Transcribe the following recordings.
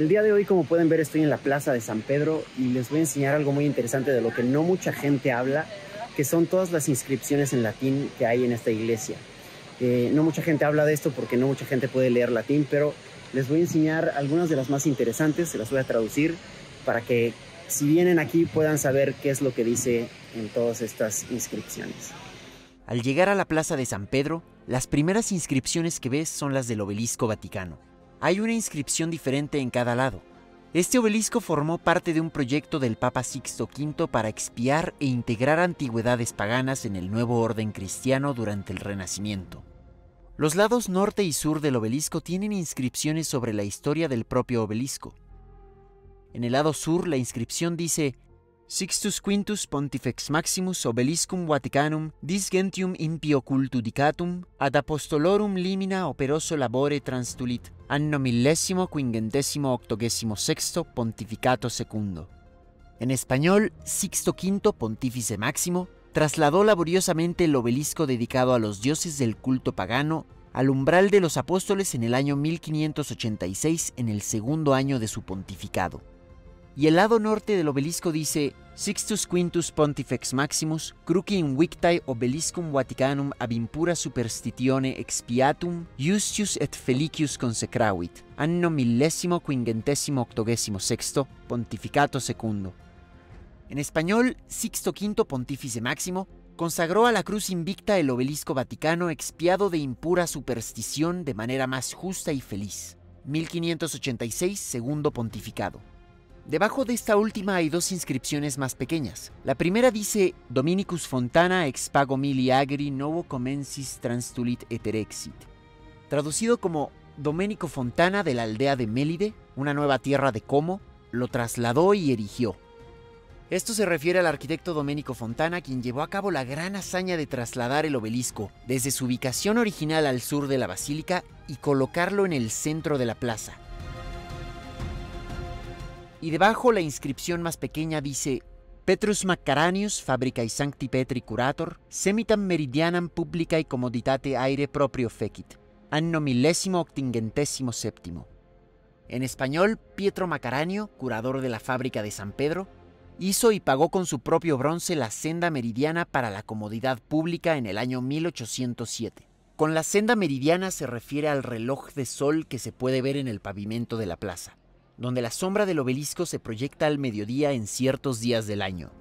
El día de hoy, como pueden ver, estoy en la Plaza de San Pedro y les voy a enseñar algo muy interesante de lo que no mucha gente habla, que son todas las inscripciones en latín que hay en esta iglesia. Eh, no mucha gente habla de esto porque no mucha gente puede leer latín, pero les voy a enseñar algunas de las más interesantes, se las voy a traducir para que si vienen aquí puedan saber qué es lo que dice en todas estas inscripciones. Al llegar a la Plaza de San Pedro, las primeras inscripciones que ves son las del obelisco vaticano. Hay una inscripción diferente en cada lado. Este obelisco formó parte de un proyecto del Papa Sixto V para expiar e integrar antigüedades paganas en el nuevo orden cristiano durante el Renacimiento. Los lados norte y sur del obelisco tienen inscripciones sobre la historia del propio obelisco. En el lado sur la inscripción dice Sixtus Quintus Pontifex Maximus Obeliscum Vaticanum disgentium impio cultu dicatum ad apostolorum limina operoso labore transtulit anno millesimo quingentesimo octogesimo sexto pontificato secundo. En español, Sixto V Pontífice Máximo trasladó laboriosamente el obelisco dedicado a los dioses del culto pagano al umbral de los apóstoles en el año 1586 en el segundo año de su pontificado. Y el lado norte del obelisco dice Sixtus Quintus Pontifex Maximus cruci in victae obeliscum Vaticanum ab impura superstitione expiatum Justius et Felicius consecravit anno millesimo quingentesimo octogesimo sexto pontificato secundo en español, Sixto V Pontífice Máximo consagró a la cruz invicta el obelisco vaticano expiado de impura superstición de manera más justa y feliz. 1586, segundo pontificado. Debajo de esta última hay dos inscripciones más pequeñas. La primera dice Dominicus Fontana ex pago mili agri novo comensis transtulit eterexit. Traducido como Domenico Fontana de la aldea de Mélide, una nueva tierra de Como, lo trasladó y erigió. Esto se refiere al arquitecto Domenico Fontana, quien llevó a cabo la gran hazaña de trasladar el obelisco desde su ubicación original al sur de la basílica y colocarlo en el centro de la plaza. Y debajo la inscripción más pequeña dice Petrus Macaranius fabricae sancti Petri curator, semitam meridianam publicae commoditate aire proprio fecit, anno millesimo octingentesimo séptimo. En español, Pietro Macaranio, curador de la fábrica de San Pedro, hizo y pagó con su propio bronce la senda meridiana para la comodidad pública en el año 1807. Con la senda meridiana se refiere al reloj de sol que se puede ver en el pavimento de la plaza, donde la sombra del obelisco se proyecta al mediodía en ciertos días del año.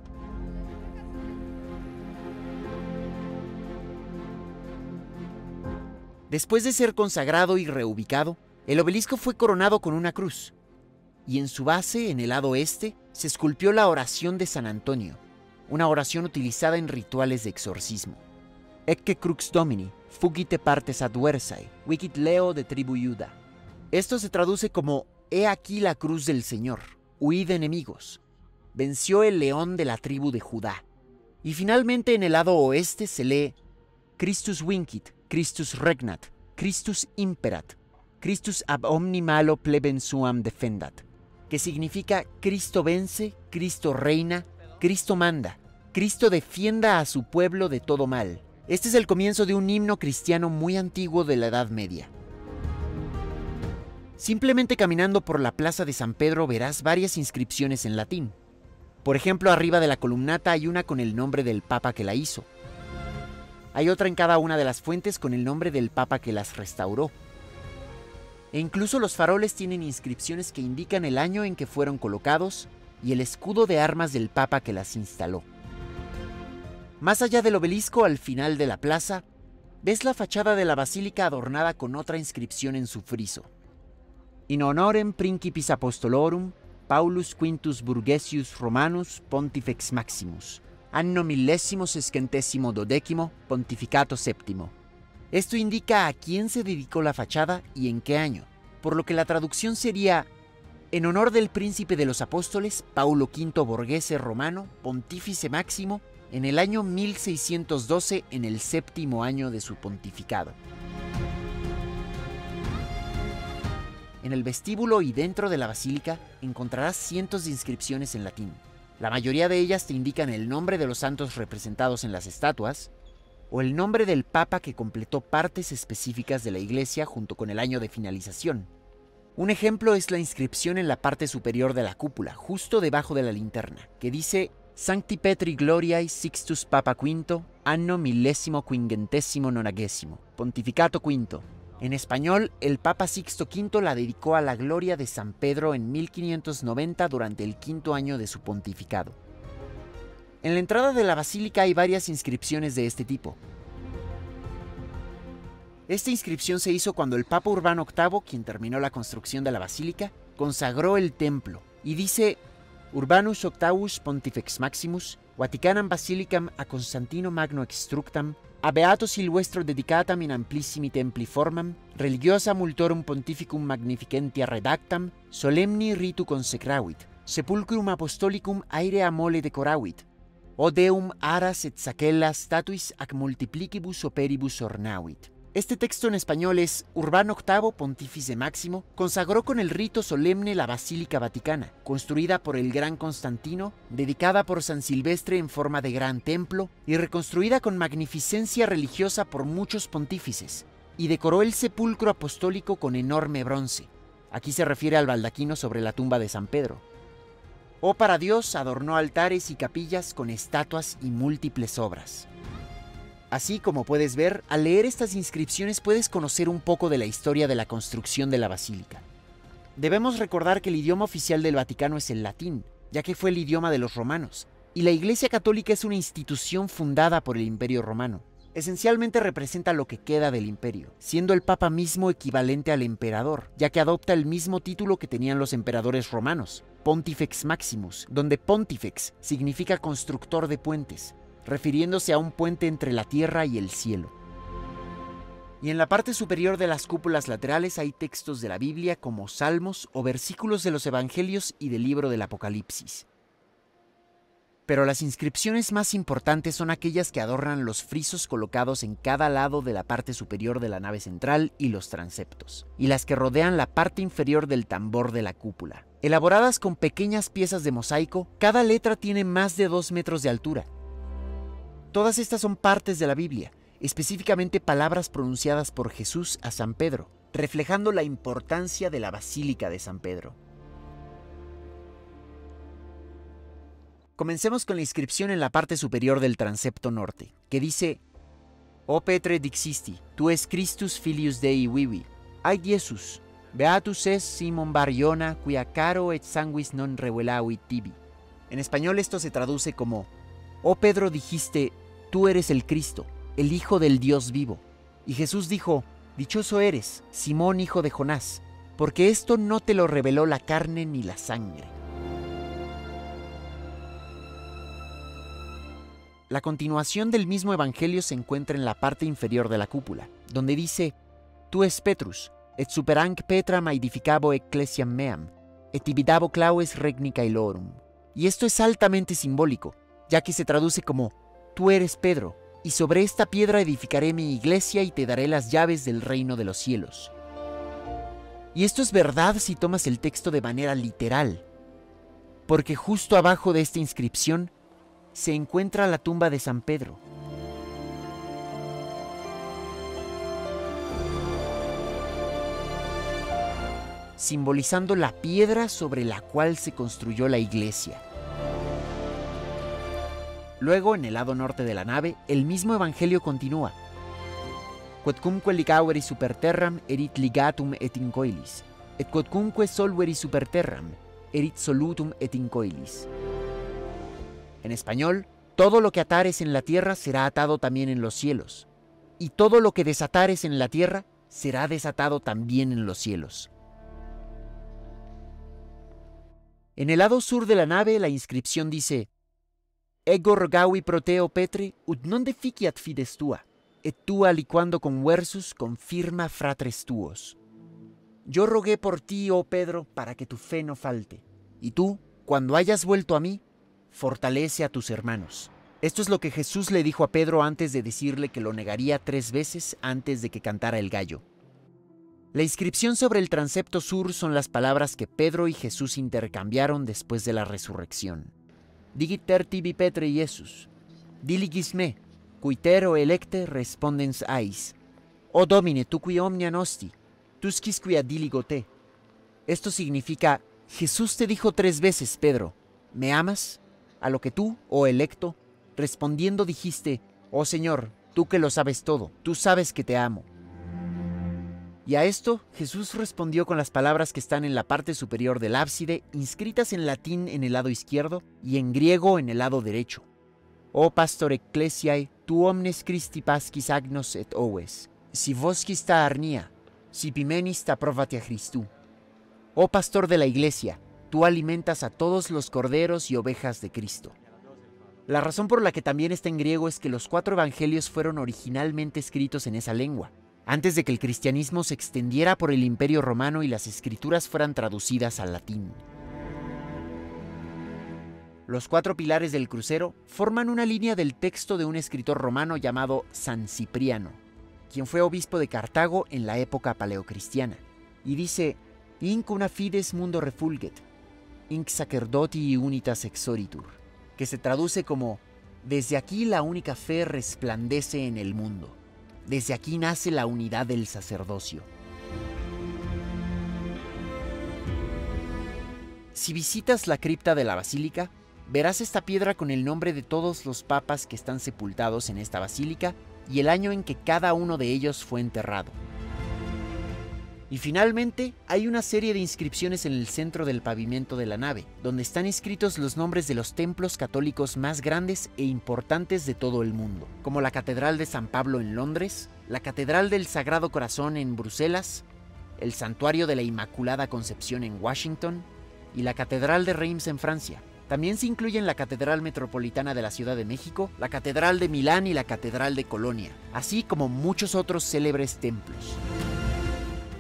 Después de ser consagrado y reubicado, el obelisco fue coronado con una cruz, y en su base, en el lado este, se esculpió la oración de San Antonio, una oración utilizada en rituales de exorcismo. Ecce crux domini, fugite partes adversae, wicit leo de tribu. Esto se traduce como He aquí la cruz del Señor, huid enemigos. Venció el león de la tribu de Judá. Y finalmente en el lado oeste se lee Christus vincit, Christus regnat, Christus imperat, Christus ab omni malo pleben suam defendat que significa Cristo vence, Cristo reina, Cristo manda, Cristo defienda a su pueblo de todo mal. Este es el comienzo de un himno cristiano muy antiguo de la Edad Media. Simplemente caminando por la Plaza de San Pedro verás varias inscripciones en latín. Por ejemplo, arriba de la columnata hay una con el nombre del Papa que la hizo. Hay otra en cada una de las fuentes con el nombre del Papa que las restauró. E incluso los faroles tienen inscripciones que indican el año en que fueron colocados y el escudo de armas del Papa que las instaló. Más allá del obelisco, al final de la plaza, ves la fachada de la basílica adornada con otra inscripción en su friso. In honorem principis apostolorum Paulus Quintus Burgesius Romanus Pontifex Maximus, anno millesimo sesquentesimo dodecimo pontificato séptimo. Esto indica a quién se dedicó la fachada y en qué año, por lo que la traducción sería en honor del príncipe de los apóstoles, Paulo V Borghese Romano, pontífice máximo, en el año 1612, en el séptimo año de su pontificado. En el vestíbulo y dentro de la basílica encontrarás cientos de inscripciones en latín. La mayoría de ellas te indican el nombre de los santos representados en las estatuas, o el nombre del Papa que completó partes específicas de la iglesia junto con el año de finalización. Un ejemplo es la inscripción en la parte superior de la cúpula, justo debajo de la linterna, que dice Sancti Petri Gloriae Sixtus Papa Quinto, anno millesimo quingentesimo nonagesimo, pontificato quinto. En español, el Papa Sixto V la dedicó a la gloria de San Pedro en 1590 durante el quinto año de su pontificado. En la entrada de la basílica hay varias inscripciones de este tipo, esta inscripción se hizo cuando el Papa Urbano VIII, quien terminó la construcción de la basílica, consagró el templo y dice Urbanus Octavus Pontifex Maximus, Vaticanam Basilicam a Constantino Magno Exstructam, A Beato Silvestro dedicatam in amplissimi templi formam, religiosa multorum pontificum magnificentia redactam, solemni ritu consecravit, sepulcrum apostolicum aerea mole decoravit, o Deum aras et sacella statuis ac multiplicibus operibus ornavit. Este texto en español es Urbano VIII, pontífice máximo, consagró con el rito solemne la Basílica Vaticana, construida por el gran Constantino, dedicada por San Silvestre en forma de gran templo y reconstruida con magnificencia religiosa por muchos pontífices, y decoró el sepulcro apostólico con enorme bronce. Aquí se refiere al baldaquino sobre la tumba de San Pedro. O para Dios adornó altares y capillas con estatuas y múltiples obras. Así como puedes ver, al leer estas inscripciones puedes conocer un poco de la historia de la construcción de la basílica. Debemos recordar que el idioma oficial del Vaticano es el latín, ya que fue el idioma de los romanos, y la Iglesia Católica es una institución fundada por el Imperio Romano. Esencialmente representa lo que queda del imperio, siendo el Papa mismo equivalente al emperador, ya que adopta el mismo título que tenían los emperadores romanos, Pontifex Maximus, donde Pontifex significa constructor de puentes, refiriéndose a un puente entre la tierra y el cielo. Y en la parte superior de las cúpulas laterales hay textos de la Biblia como salmos o versículos de los Evangelios y del libro del Apocalipsis. Pero las inscripciones más importantes son aquellas que adornan los frisos colocados en cada lado de la parte superior de la nave central y los transeptos, y las que rodean la parte inferior del tambor de la cúpula. Elaboradas con pequeñas piezas de mosaico, cada letra tiene más de dos metros de altura Todas estas son partes de la Biblia, específicamente palabras pronunciadas por Jesús a San Pedro, reflejando la importancia de la Basílica de San Pedro. Comencemos con la inscripción en la parte superior del transepto norte, que dice: O Petre dixisti, tu es Christus filius Dei vivi. Ai Jesus, beatus es Simon Bariona, cuya caro et sanguis non revelavit tibi. En español esto se traduce como: Oh Pedro dijiste, tú eres el Cristo, el Hijo del Dios vivo. Y Jesús dijo, Dichoso eres, Simón hijo de Jonás, porque esto no te lo reveló la carne ni la sangre. La continuación del mismo Evangelio se encuentra en la parte inferior de la cúpula, donde dice, Tú es Petrus, et superanc Petra edificabo ecclesiam meam, et ibidabo claues regni caelorum. Y esto es altamente simbólico, ya que se traduce como, Tú eres Pedro, y sobre esta piedra edificaré mi iglesia y te daré las llaves del reino de los cielos. Y esto es verdad si tomas el texto de manera literal, porque justo abajo de esta inscripción se encuentra la tumba de San Pedro. simbolizando la piedra sobre la cual se construyó la iglesia. Luego, en el lado norte de la nave, el mismo evangelio continúa. Quodcumque licaueri superterram erit ligatum et incoilis, et quodcumque solveri superterram erit solutum et incoilis. En español, todo lo que atares en la tierra será atado también en los cielos, y todo lo que desatares en la tierra será desatado también en los cielos. En el lado sur de la nave la inscripción dice, Ego rogavi proteo Petre, ut non deficiat fides tua, et tua liquando conversus confirma fratres tuos. Yo rogué por ti, oh Pedro, para que tu fe no falte, y tú, cuando hayas vuelto a mí, fortalece a tus hermanos. Esto es lo que Jesús le dijo a Pedro antes de decirle que lo negaría tres veces antes de que cantara el gallo. La inscripción sobre el transepto sur son las palabras que Pedro y Jesús intercambiaron después de la resurrección. Digiter tibi Petre Iesus, diligis me, cuitero electe respondens ais. O Domine, tu qui omnia nosti, tusquis quia diligo te. Esto significa, Jesús te dijo tres veces, Pedro, ¿me amas? A lo que tú, oh electo, respondiendo dijiste, oh Señor, tú que lo sabes todo, tú sabes que te amo. Y a esto Jesús respondió con las palabras que están en la parte superior del ábside, inscritas en latín en el lado izquierdo y en griego en el lado derecho. O pastor ecclesiae, tu omnes Christi pascis agnos et oves, si vosquis ta arnia, si pimenis ta provatia Christu. Oh pastor de la iglesia, tú alimentas a todos los corderos y ovejas de Cristo. La razón por la que también está en griego es que los cuatro evangelios fueron originalmente escritos en esa lengua, antes de que el cristianismo se extendiera por el imperio romano y las escrituras fueran traducidas al latín. Los cuatro pilares del crucero forman una línea del texto de un escritor romano llamado San Cipriano, quien fue obispo de Cartago en la época paleocristiana, y dice, Inc una fides mundo refulget, inc sacerdoti unitas exoritur, que se traduce como, desde aquí la única fe resplandece en el mundo, desde aquí nace la unidad del sacerdocio. Si visitas la cripta de la basílica, verás esta piedra con el nombre de todos los papas que están sepultados en esta basílica y el año en que cada uno de ellos fue enterrado. Y finalmente, hay una serie de inscripciones en el centro del pavimento de la nave, donde están inscritos los nombres de los templos católicos más grandes e importantes de todo el mundo, como la Catedral de San Pablo en Londres, la Catedral del Sagrado Corazón en Bruselas, el Santuario de la Inmaculada Concepción en Washington y la Catedral de Reims en Francia. También se incluyen la Catedral Metropolitana de la Ciudad de México, la Catedral de Milán y la Catedral de Colonia, así como muchos otros célebres templos.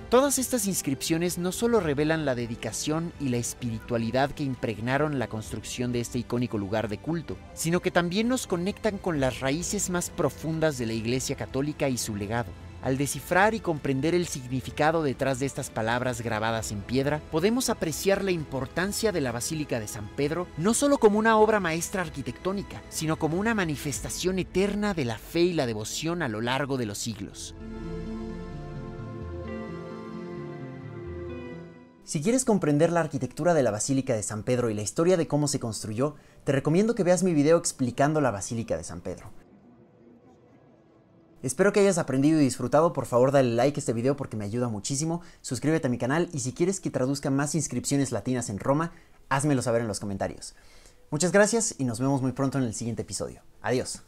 Todas estas inscripciones no solo revelan la dedicación y la espiritualidad que impregnaron la construcción de este icónico lugar de culto, sino que también nos conectan con las raíces más profundas de la Iglesia Católica y su legado. Al descifrar y comprender el significado detrás de estas palabras grabadas en piedra, podemos apreciar la importancia de la Basílica de San Pedro no solo como una obra maestra arquitectónica, sino como una manifestación eterna de la fe y la devoción a lo largo de los siglos. Si quieres comprender la arquitectura de la Basílica de San Pedro y la historia de cómo se construyó, te recomiendo que veas mi video explicando la Basílica de San Pedro. Espero que hayas aprendido y disfrutado, por favor dale like a este video porque me ayuda muchísimo, suscríbete a mi canal y si quieres que traduzca más inscripciones latinas en Roma, házmelo saber en los comentarios. Muchas gracias y nos vemos muy pronto en el siguiente episodio. Adiós.